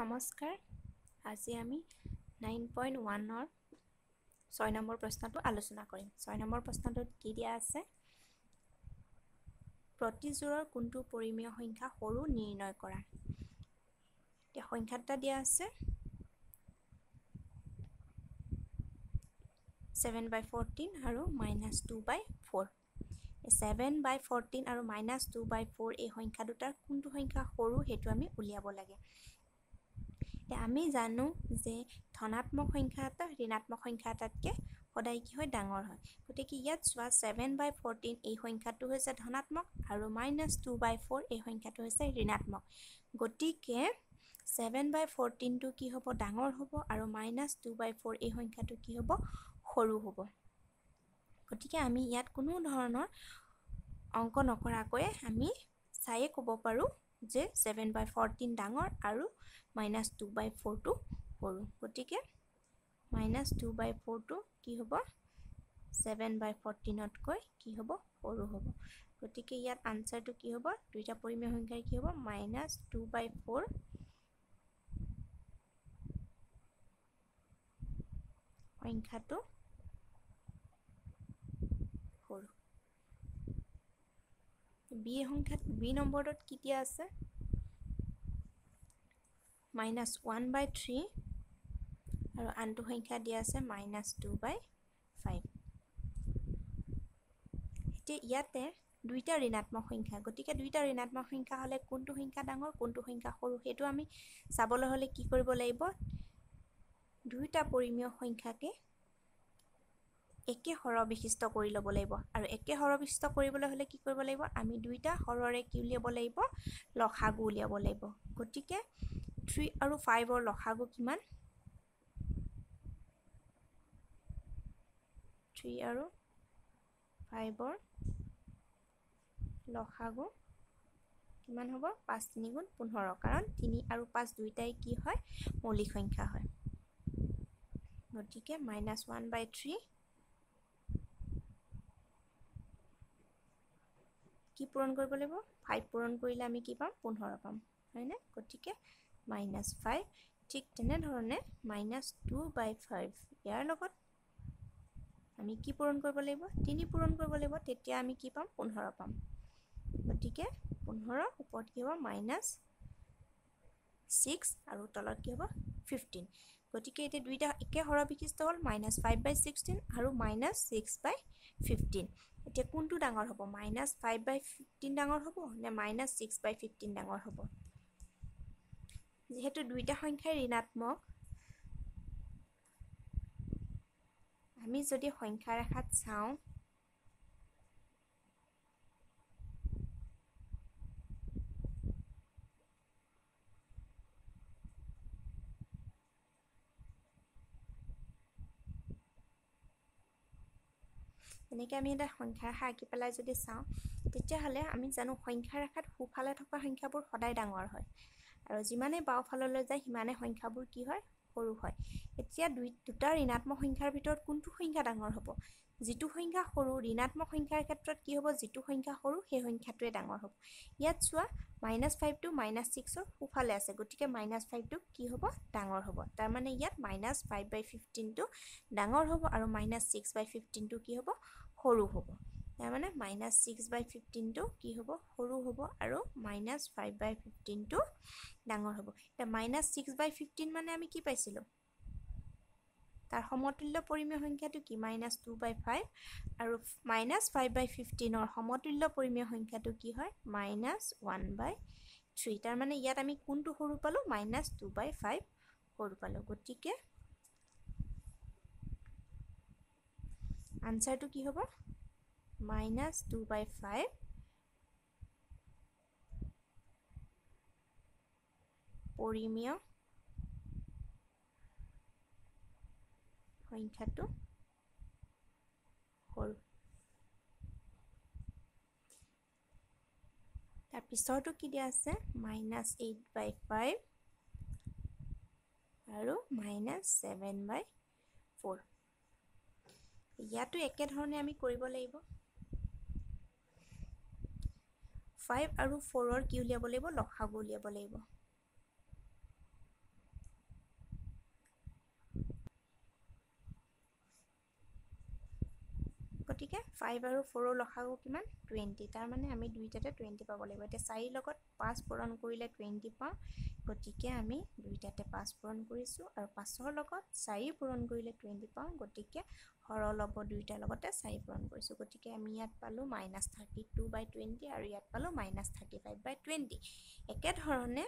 নমস্কাৰ। আজি আমি নাইন পইণ্ট ওৱানৰ ছয় নম্বৰ প্ৰশ্নটো আলোচনা কৰিম। ছয় নম্বৰ প্ৰশ্নটোত কি দিয়া আছে? প্ৰতিযোৰৰ কোনটো পৰিমেয় সংখ্যা সৰু নিৰ্ণয় কৰা। এতিয়া সংখ্যা দুটা দিয়া আছে। ছেভেন বাই ফৰ্টিন আৰু minus two by four. Seven by fourteen আৰু মাইনাছ টু বাই ফ'ৰ এই সংখ্যা দুটাৰ কোনটো সংখ্যা সৰু সেইটো আমি উলিয়াব লাগে। আমি জানো যে ধনাত্মক সংখ্যা এটা ঋণাত্মক সংখ্যা এটাতকৈ সদায় কি হয় ডাঙৰ হয়। গতিকে ইয়াত চোৱা ছেভেন বাই ফৰ্টিন এই সংখ্যাটো হৈছে ধনাত্মক আৰু মাইনাছ টু বাই ফ'ৰ এই সংখ্যাটো হৈছে ঋণাত্মক। গতিকে ছেভেন বাই ফৰ্টিনটো কি হ'ব ডাঙৰ হ'ব আৰু মাইনাছ টু বাই ফ'ৰ এই সংখ্যাটো কি হ'ব সৰু হ'ব। গতিকে আমি ইয়াত কোনো ধৰণৰ অংক নকৰাকৈয়ে আমি চায়ে ক'ব পাৰোঁ যে ছেভেন বাই ফৰ্টিন ডাঙৰ আৰু মাইনাছ টু বাই ফ'ৰটো সৰু। গতিকে মাইনাছ টু বাই ফ'ৰটো কি হ'ব? ছেভেন বাই ফৰ্টিনতকৈ কি হ'ব? সৰু হ'ব। গতিকে ইয়াত আনচাৰটো কি হ'ব? দুইটা পৰিমেয় সংখ্যাৰ কি হ'ব? মাইনাছ টু বাই ফ'ৰ সংখ্যাটো সৰু। বি সংখ্যাত বি নম্বৰটোত কি দিয়া আছে? Minus one by three. আৰু আনটো সংখ্যা দিয়া আছে মাইনাছ টু বাই ফাইভ। এতিয়া ইয়াতে দুইটা ঋণাত্মক সংখ্যা গতিকে দুইটা ঋণাত্মক সংখ্যা হ'লে কোনটো সংখ্যা ডাঙৰ কোনটো সংখ্যা সৰু সেইটো আমি চাবলৈ হ'লে কি কৰিব লাগিব? দুয়োটা পৰিমেয় সংখ্যাকে একে সৰহ বিশিষ্ট কৰি ল'ব লাগিব। আৰু একে সৰহ বিশিষ্ট কৰিবলৈ হ'লে কি কৰিব লাগিব? আমি দুইটা সৰহৰে কি উলিয়াব লাগিব? লসাগু উলিয়াব লাগিব। গতিকে থ্ৰী আৰু ফাইভৰ লসাগু কিমান? থ্ৰী আৰু ফাইভৰ লসাগু কিমান হ'ব? পাঁচ তিনি গুণ পোন্ধৰ। কাৰণ তিনি আৰু পাঁচ দুয়োটাই কি হয়? মৌলিক সংখ্যা হয়। গতিকে মাইনাছ ওৱান বাই থ্ৰী কি পূৰণ কৰিব লাগিব? ফাইভ পূৰণ কৰিলে আমি কি পাম? পোন্ধৰ পাম। হয়নে? গতিকে মাইনাছ ফাইভ ঠিক তেনেধৰণে মাইনাছ টু বাই ফাইভ ইয়াৰ লগত আমি কি পূৰণ কৰিব লাগিব? তিনি পূৰণ কৰিব লাগিব তেতিয়া আমি কি পাম? পোন্ধৰ পাম। গতিকে পোন্ধৰৰ ওপৰত কি হ'ব? মাইনাছ ছিক্স আৰু তলত কি হ'ব? ফিফটিন গতিকে এতিয়া দুইটা একে সৰহ বিশিষ্ট হ'ল মাইনাছ ফাইভ বাই ছিক্সটিন আৰু মাইনাছ ছিক্স বাই ফিফটিন এতিয়া কোনটো ডাঙৰ হ'ব? মাইনাছ ফাইভ বাই ফিফটিন ডাঙৰ হ'ব নে মাইনাছ ছিক্স বাই ফিফটিন ডাঙৰ হ'ব? যিহেতু দুইটা সংখ্যাই ঋণাত্মক আমি যদি সংখ্যা ৰেখাত চাওঁ এনেকৈ আমি এটা সংখ্যা ৰেখা আঁকি পেলাই যদি চাওঁ তেতিয়াহ'লে আমি জানো সংখ্যা ৰেখাত সোঁফালে থকা সংখ্যাবোৰ সদায় ডাঙৰ হয়। আৰু যিমানে বাওঁফাললৈ যায় সিমানে সংখ্যাবোৰ কি হয়? সৰু হয়। এতিয়া দুই দুটা ঋণাত্মক সংখ্যাৰ ভিতৰত কোনটো সংখ্যা ডাঙৰ হ'ব? যিটো সংখ্যা সৰু ঋণাত্মক সংখ্যাৰ ক্ষেত্ৰত কি হ'ব? যিটো সংখ্যা সৰু সেই সংখ্যাটোৱে ডাঙৰ হ'ব। ইয়াত চোৱা মাইনাছ ফাইভটো মাইনাছ ছিক্সৰ সোঁফালে আছে গতিকে মাইনাছ ফাইভটো কি হ'ব? ডাঙৰ হ'ব। তাৰমানে ইয়াত মাইনাছ ফাইভ বাই ফিফটিনটো ডাঙৰ হ'ব আৰু মাইনাছ ছিক্স বাই ফিফটিনটো কি হ'ব? সৰু হ'ব। তাৰমানে মাইনাছ ছিক্স বাই ফিফটিনটো কি হ'ব? সৰু হ'ব আৰু মাইনাছ ফাইভ বাই ফিফটিনটো ডাঙৰ হ'ব। এতিয়া মাইনাছ ছিক্স বাই ফিফটিন মানে আমি কি পাইছিলোঁ? তাৰ সমতুল্য পৰিমেয় সংখ্যাটো কি? মাইনাছ টু বাই ফাইভ আৰু মাইনাছ ফাইভ বাই ফিফটিনৰ সমতুল্য পৰিমেয় সংখ্যাটো কি হয়? মাইনাছ ওৱান বাই থ্ৰী তাৰমানে ইয়াত আমি কোনটো সৰু পালোঁ? মাইনাছ টু বাই ফাইভ সৰু পালোঁ। গতিকে আনচাৰটো কি হ'ব? মাইনাছ টু বাই ফাইভ পৰিমেয় সংখ্যাটো সৰু তাৰ পিছৰটো কি দিয়া আছে? মাইনাছ এইট বাই ফাইভ আৰু মাইনাছ ছেভেন বাই ফ'ৰ ইয়াতো একেধৰণে আমি কৰিব লাগিব। ফাইভ আৰু ফ'ৰৰ কি উলিয়াব লাগিব? লসাগু উলিয়াব লাগিব। গতিকে ফাইভ আৰু ফ'ৰৰ লসাগু কিমান? টুৱেণ্টি তাৰমানে আমি দুইটাতে টুৱেণ্টি পাব লাগিব। এতিয়া চাৰিৰ লগত পাঁচ পূৰণ কৰিলে টুৱেণ্টি পাওঁ। গতিকে আমি দুইটাতে পাঁচ পূৰণ কৰিছোঁ আৰু পাঁচৰ লগত চাৰি পূৰণ কৰিলে টুৱেণ্টি পাওঁ। গতিকে সৰল হ'ব দুইটাৰ লগতে চাৰি পূৰণ কৰিছোঁ। গতিকে আমি ইয়াত পালোঁ minus thirty two by twenty আৰু ইয়াত পালোঁ minus thirty five by twenty একেধৰণে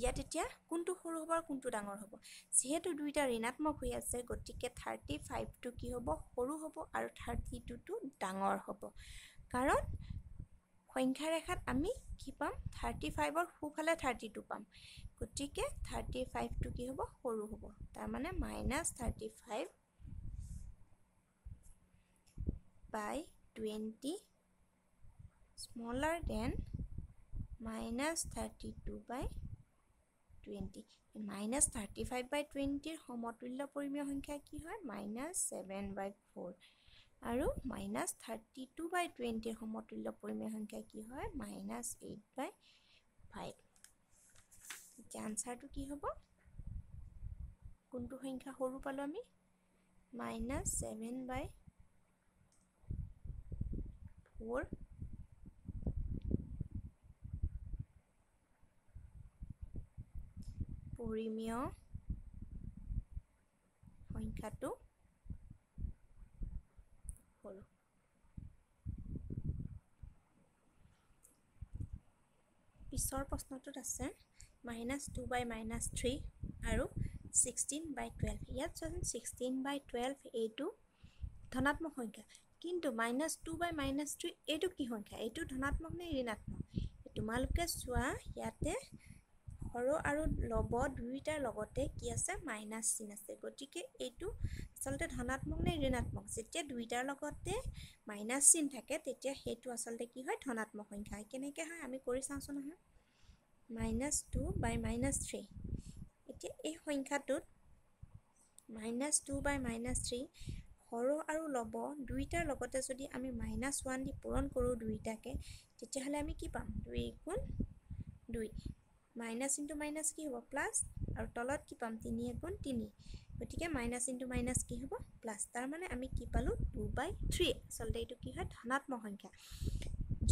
ইয়াত এতিয়া কোনটো সৰু হ'ব আৰু কোনটো ডাঙৰ হ'ব। যিহেতু দুইটা ঋণাত্মক হৈ আছে গতিকে থাৰ্টি ফাইভটো কি হ'ব? সৰু হ'ব আৰু থাৰ্টি টুটো ডাঙৰ হ'ব। কাৰণ সংখ্যা ৰেখাত আমি কি পাম? থাৰ্টি ফাইভৰ সোঁফালে থাৰ্টি টু পাম। গতিকে থাৰ্টি ফাইভটো কি হ'ব? সৰু হ'ব। তাৰমানে minus thirty five by twenty smaller than minus thirty two by twenty minus thirty five by টুৱেণ্টিৰ সমতুল্য পৰিমীয় সংখ্যা কি হয়? মাইনাছ ছেভেন বাই ফ'ৰ আৰু মাইনাছ থাৰ্টি টু বাই টুৱেণ্টিৰ সমতুল্য পৰিমীয় সংখ্যা কি হয়? মাইনাছ এইট বাই ফাইভ এতিয়া আনচাৰটো কি হ'ব? কোনটো সংখ্যা সৰু পালোঁ আমি? মাইনাছ ছেভেন বাই ফ'ৰ পৰিমীয় সংখ্যাটো সৰু পিছৰ প্ৰশ্নটোত আছে minus two by minus three আৰু ছিক্সটিন বাই টুৱেল্ভ ইয়াত চোৱাচোন ছিক্সটিন বাই টুৱেল্ভ এইটো ধনাত্মক সংখ্যা কিন্তু minus two by minus three এইটো কি সংখ্যা? এইটো ধনাত্মক নে ঋণাত্মক? তোমালোকে চোৱা ইয়াতে সৰ আৰু লব দুয়োটাৰ লগতে কি আছে? মাইনাছ চিন আছে। গতিকে এইটো আচলতে ধনাত্মক নে ঋণাত্মক? যেতিয়া দুয়োটাৰ লগতে মাইনাছ চিন থাকে তেতিয়া সেইটো আচলতে কি হয়? ধনাত্মক সংখ্যা হয়। কেনেকৈ হয়? আমি কৰি চাওঁচোন নহয় minus two by minus three. এতিয়া এই সংখ্যাটোত minus two by minus three সৰ আৰু লব দুয়োটাৰ লগতে যদি আমি মাইনাছ ওৱান দি পূৰণ কৰোঁ দুয়োটাকে তেতিয়াহ'লে আমি কি পাম? দুই গুণ দুই। মাইনাছ ইনটু মাইনাছ কি হ'ব? প্লাছ আৰু তলত কি পাম? তিনি এগুণ তিনি। গতিকে মাইনাছ ইনটু মাইনাছ কি হ'ব? প্লাছ। তাৰমানে আমি কি পালোঁ? Two by three. আচলতে এইটো কি হয়? ধনাত্মক সংখ্যা।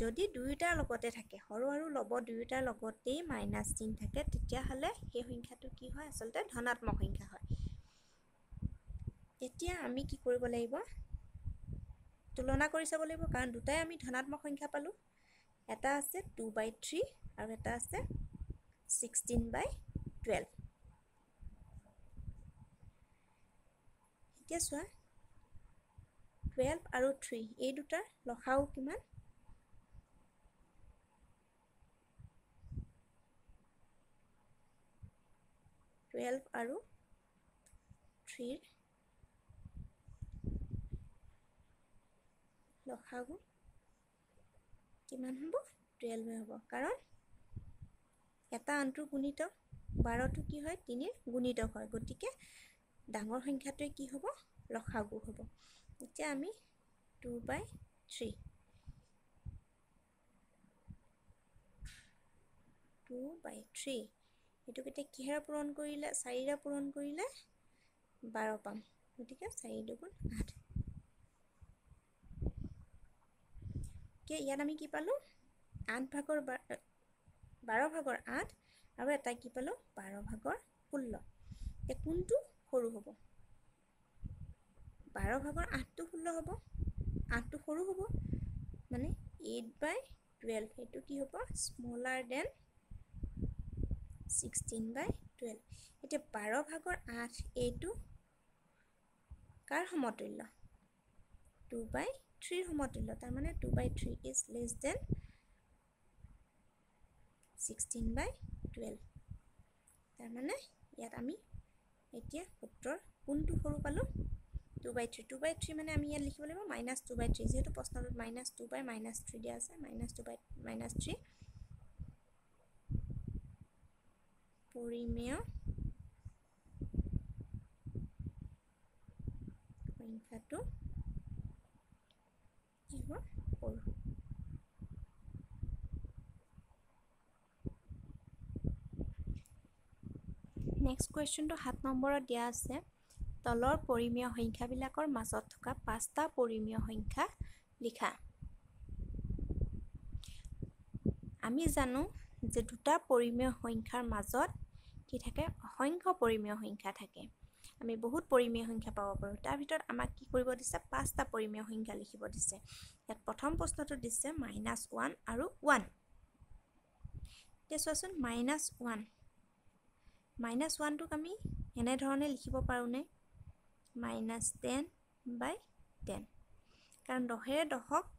যদি দুয়োটাৰ লগতে থাকে সৰু আৰু ল'ব দুয়োটাৰ লগতেই মাইনাছ চিন থাকে তেতিয়াহ'লে সেই সংখ্যাটো কি হয়? আচলতে ধনাত্মক সংখ্যা হয়। এতিয়া আমি কি কৰিব লাগিব? তুলনা কৰি চাব লাগিব কাৰণ দুটাই আমি ধনাত্মক সংখ্যা পালোঁ। এটা আছে টু বাই থ্ৰী আৰু এটা আছে ছিক্সটিন বাই টুৱেল্ভ এতিয়া চোৱা টুৱেল্ভ আৰু থ্ৰী এই দুটাৰ লসাও কিমান? টুৱেল্ভ আৰু থ্ৰীৰ লসাগু কিমান হ'ব? টুৱেল্ভে হ'ব। কাৰণ এটা আনটোৰ গুণিতক বাৰটো কি হয়? তিনিৰ গুণিতক হয়। গতিকে ডাঙৰ সংখ্যাটোৱে কি হ'ব? লসাগু হ'ব। এতিয়া আমি two by three two by three এইটোক এতিয়া কিহেৰে পূৰণ কৰিলে? চাৰিৰে পূৰণ কৰিলে বাৰ পাম। গতিকে চাৰি দুগুণ আঠ। ইয়াত আমি কি পালোঁ? আঠ ভাগৰ বাৰ ভাগৰ আঠ আৰু এটা কি পালোঁ? বাৰ ভাগৰ ষোল্ল। এতিয়া কোনটো সৰু হ'ব? বাৰ ভাগৰ আঠটো ষোল্ল হ'ব। আঠটো সৰু হ'ব। মানে এইট বাই টুৱেল্ভ সেইটো কি হ'ব? Smaller than sixteen by twelve এতিয়া বাৰ ভাগৰ আঠ এইটো কাৰ সমতুল্য? টু বাই থ্ৰীৰ সমতুল্য। তাৰমানে two by three is less than sixteen by twelve তাৰমানে ইয়াত আমি এতিয়া সূত্ৰৰ কোনটো সৰু পালোঁ? Two by three two by three মানে আমি ইয়াত লিখিব লাগিব মাইনাছ টু বাই থ্ৰী যিহেতু প্ৰশ্নটোত minus two by minus three দিয়া আছে minus two by minus three পৰিমেয় সংখ্যাটো কি হ'ব? সৰু। কুৱেশ্যনটো সাত নম্বৰত দিয়া আছে। তলৰ পৰিমীয় সংখ্যাবিলাকৰ মাজত থকা পাঁচটা পৰিমীয় সংখ্যা লিখা। আমি জানো যে দুটা পৰিমীয় সংখ্যাৰ মাজত কি থাকে? অসংখ্য পৰিমীয় সংখ্যা থাকে। আমি বহুত পৰিমীয় সংখ্যা পাব পাৰোঁ। তাৰ ভিতৰত আমাক কি কৰিব দিছে? পাঁচটা পৰিমীয় সংখ্যা লিখিব দিছে। ইয়াত প্ৰথম প্ৰশ্নটো দিছে মাইনাছ ওৱান আৰু ওৱান। এতিয়া চোৱাচোন মাইনাছ ওৱান মাইনাছ ওৱানটোক আমি এনেধৰণে লিখিব পাৰোঁনে মাইনাছ টেন বাই টেন কাৰণ দহেৰে দহক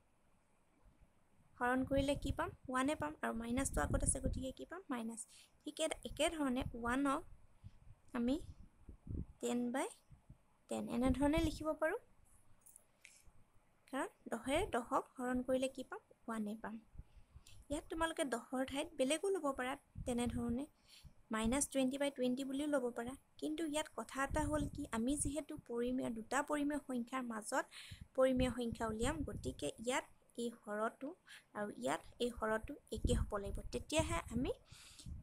হৰণ কৰিলে কি পাম? ওৱানে পাম আৰু মাইনাছটো আগত আছে গতিকে কি পাম? মাইনাছ ঠিক একেধৰণে ওৱানক আমি টেন বাই টেন এনেধৰণে লিখিব পাৰোঁ। কাৰণ দহেৰে দহক হৰণ কৰিলে কি পাম? ওৱানে পাম। ইয়াত তোমালোকে দহৰ ঠাইত বেলেগো ল'ব পাৰা তেনেধৰণে। মাইনাছ টুৱেণ্টি বাই টুৱেণ্টি বুলিও ল'ব পাৰা। কিন্তু ইয়াত কথা এটা হ'ল কি আমি যিহেতু পৰিমেয় দুটা পৰিমেয় সংখ্যাৰ মাজত পৰিমেয় সংখ্যা উলিয়াম গতিকে ইয়াত এই হৰটো আৰু ইয়াত এই হৰটো একে হ'ব লাগিব। তেতিয়াহে আমি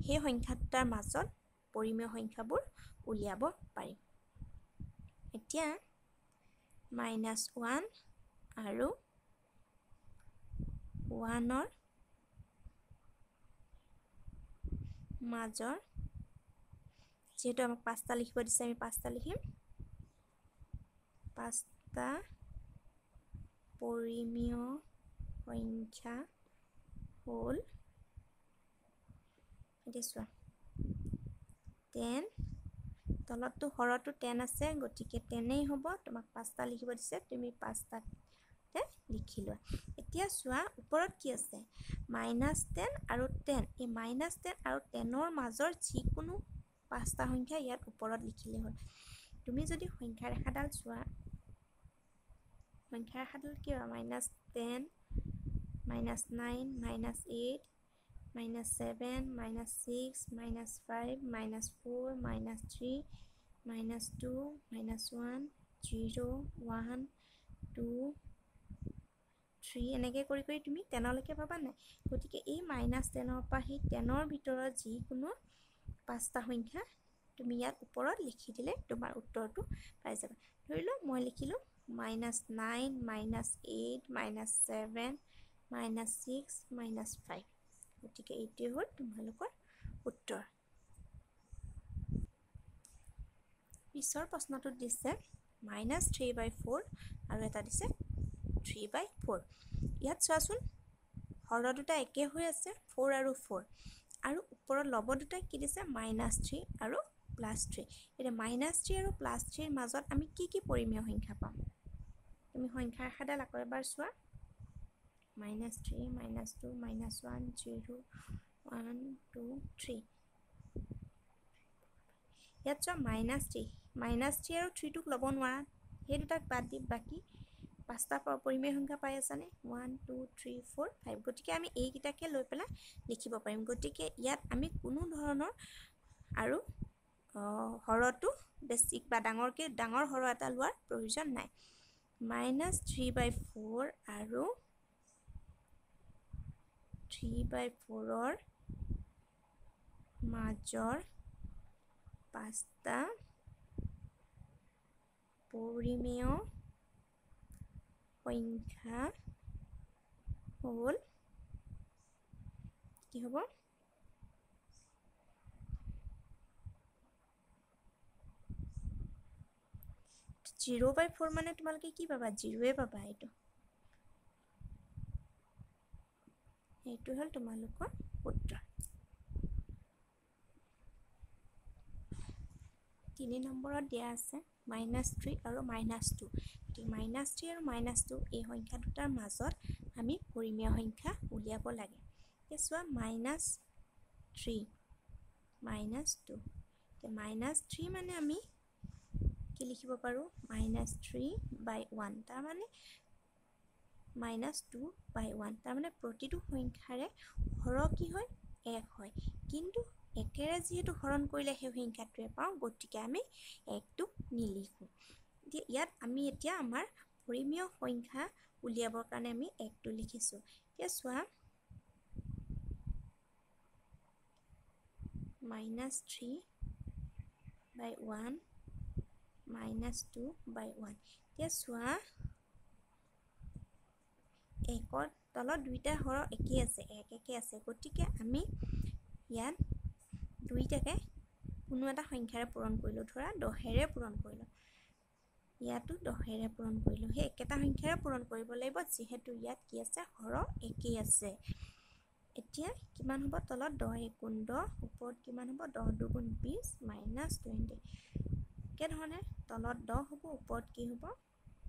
সেই সংখ্যা দুটাৰ মাজত পৰিমেয় সংখ্যাবোৰ উলিয়াব পাৰিম। এতিয়া মাইনাছ ওৱান আৰু ওৱানৰ মাজৰ যিহেতু আমাক পাঁচটা লিখিব দিছে আমি পাঁচটা লিখিম পাঁচটা পৰিমীয় সংখ্যা হ'ল এতিয়া চোৱা। টেন তলততো হৰতো টেন আছে গতিকে টেনেই হ'ব তোমাক পাঁচটা লিখিব দিছে তুমি পাঁচটাতে লিখি লোৱা। এতিয়া চোৱা ওপৰত কি আছে? মাইনাছ টেন আৰু টেন এই মাইনাছ টেন আৰু টেনৰ মাজৰ যিকোনো পাঁচটা সংখ্যা ইয়াত ওপৰত লিখিলে হ'ল। তুমি যদি সংখ্যা ৰেখাডাল চোৱা সংখ্যা ৰেখাডাল কি হয় minus ten minus nine minus eight minus seven minus six minus five minus four minus three minus two minus one zero' one two three এনেকৈ কৰি কৰি তুমি টেনলৈকে পাবা নাই। গতিকে এই মাইনাছ টেনৰ পৰা সেই টেনৰ ভিতৰত যিকোনো পাঁচটা সংখ্যা তুমি ইয়াত ওপৰত লিখি দিলে তোমাৰ উত্তৰটো পাই যাবা। ধৰি লওক মই লিখিলোঁ minus nine minus eight minus seven minus six minus five গতিকে এইটোৱে হ'ল তোমালোকৰ উত্তৰ। পিছৰ প্ৰশ্নটোত দিছে মাইনাছ থ্ৰী বাই ফ'ৰ আৰু এটা দিছে থ্ৰী বাই ফ'ৰ ইয়াত চোৱাচোন হৰ দুটা একে হৈ আছে ফ'ৰ আৰু ফ'ৰ আৰু ওপৰত লব দুটাই কি দিছে? মাইনাছ থ্ৰী আৰু প্লাছ থ্ৰী এতিয়া মাইনাছ থ্ৰী আৰু প্লাছ থ্ৰীৰ মাজত আমি কি কি পৰিমীয় সংখ্যা পাম? তুমি সংখ্যা ৰেখাডাল আকৌ এবাৰ চোৱা। Minus three minus two minus one zero' one two three ইয়াত চোৱা মাইনাছ থ্ৰী মাইনাছ থ্ৰী আৰু থ্ৰীটোক ল'ব নোৱাৰা। সেই দুটাক বাদ দি বাকী পাঁচটা পৰিমেয় সংখ্যা পাই আছানে? One two three four five গতিকে আমি এইকেইটাকে লৈ পেলাই লিখিব পাৰিম। গতিকে ইয়াত আমি কোনো ধৰণৰ আৰু হৰটো বেছি বা ডাঙৰকৈ ডাঙৰ হৰ এটা লোৱাৰ প্ৰয়োজন নাই। মাইনাছ থ্ৰী বাই ফ'ৰ আৰু থ্ৰী বাই ফ'ৰৰ মাজৰ পাঁচটা পৰিমেয় সংখ্যা হ'ল কি হ'ব? জিৰ' বাই ফ'ৰ মানে তোমালোকে কি পাবা? জিৰ'য়ে পাবা এইটো। এইটো হ'ল তোমালোকৰ উত্তৰ। তিনি নম্বৰত দিয়া আছে। মাইনাছ থ্ৰী আৰু মাইনাছ টু। গতিকে মাইনাছ থ্ৰী আৰু মাইনাছ টু এই সংখ্যা দুটাৰ মাজত আমি পৰিমীয় সংখ্যা উলিয়াব লাগে। এতিয়া চোৱা মাইনাছ থ্ৰী মাইনাছ টু। এতিয়া মাইনাছ থ্ৰী মানে আমি কি লিখিব পাৰোঁ? মাইনাছ থ্ৰী বাই ওৱান তাৰমানে মাইনাছ টু বাই ওৱান তাৰমানে প্ৰতিটো সংখ্যাৰে হৰ কি হয়? এক হয়। কিন্তু একেৰে যিহেতু হৰণ কৰিলে সেই সংখ্যাটোৱে পাওঁ গতিকে আমি একটো নিলিখোঁ। ইয়াত আমি এতিয়া আমাৰ পৰিমীয় সংখ্যা উলিয়াবৰ কাৰণে আমি একটো লিখিছোঁ। এতিয়া চোৱা minus three by one minus two by one এতিয়া চোৱা একৰ তলত দুইটা হৰ একেই আছে এক একে আছে। গতিকে আমি ইয়াত দুইটাকে কোনো এটা সংখ্যাৰে পূৰণ কৰিলোঁ। ধৰা দহেৰে পূৰণ কৰিলোঁ। ইয়াতো দহেৰে পূৰণ কৰিলোঁ। সেই একেটা সংখ্যাৰে পূৰণ কৰিব লাগিব যিহেতু ইয়াত কি আছে? হৰ একেই আছে। এতিয়া কিমান হ'ব? তলত দহ এগুণ দহ ওপৰত কিমান হ'ব? দহ দুগুণ বিছ মাইনাছ টুৱেণ্টি। একেধৰণে তলত দহ হ'ব ওপৰত কি হ'ব?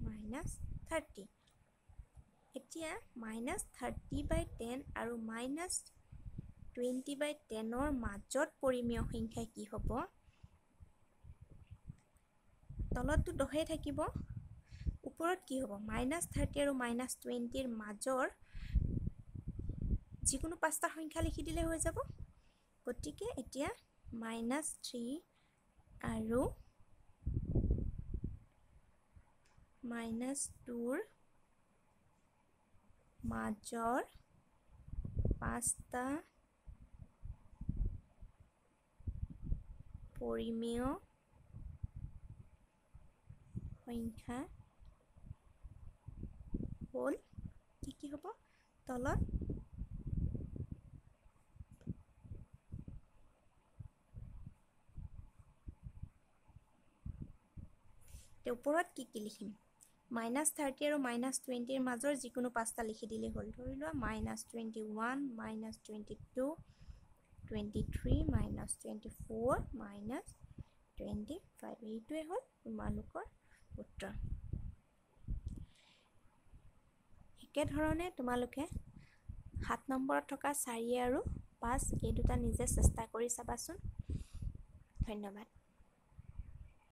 Minus thirty. এতিয়া মাইনাছ থাৰ্টি বাই টেন আৰু মাইনাছ টুৱেণ্টি বাই টেনৰ মাজত পৰিমেয় সংখ্যা কি হ'ব? তলততো দহেই থাকিব। ওপৰত কি হ'ব? মাইনাছ থাৰ্টি আৰু মাইনাছ টুৱেণ্টিৰ মাজৰ যিকোনো পাঁচটা সংখ্যা লিখি দিলে হৈ যাব। গতিকে এতিয়া মাইনাছ থ্ৰী আৰু মাইনাছ টুৰ মাজৰ পাঁচটা পৰিমেয় সংখ্যা হ'ল কি কি হ'ব? তলত ওপৰত কি কি লিখিম? মাইনাছ থাৰ্টি আৰু মাইনাছ টুৱেণ্টিৰ মাজৰ যিকোনো পাঁচটা লিখি দিলেই হ'ল। ধৰি লোৱা minus twenty one minus twenty two twenty three minus twenty four minus twenty five এইটোৱে হ'ল তোমালোকৰ উত্তৰ। একেধৰণে তোমালোকে সাত নম্বৰত থকা চাৰি আৰু পাঁচ এই দুটা নিজে চেষ্টা কৰি চাবাচোন। ধন্যবাদ।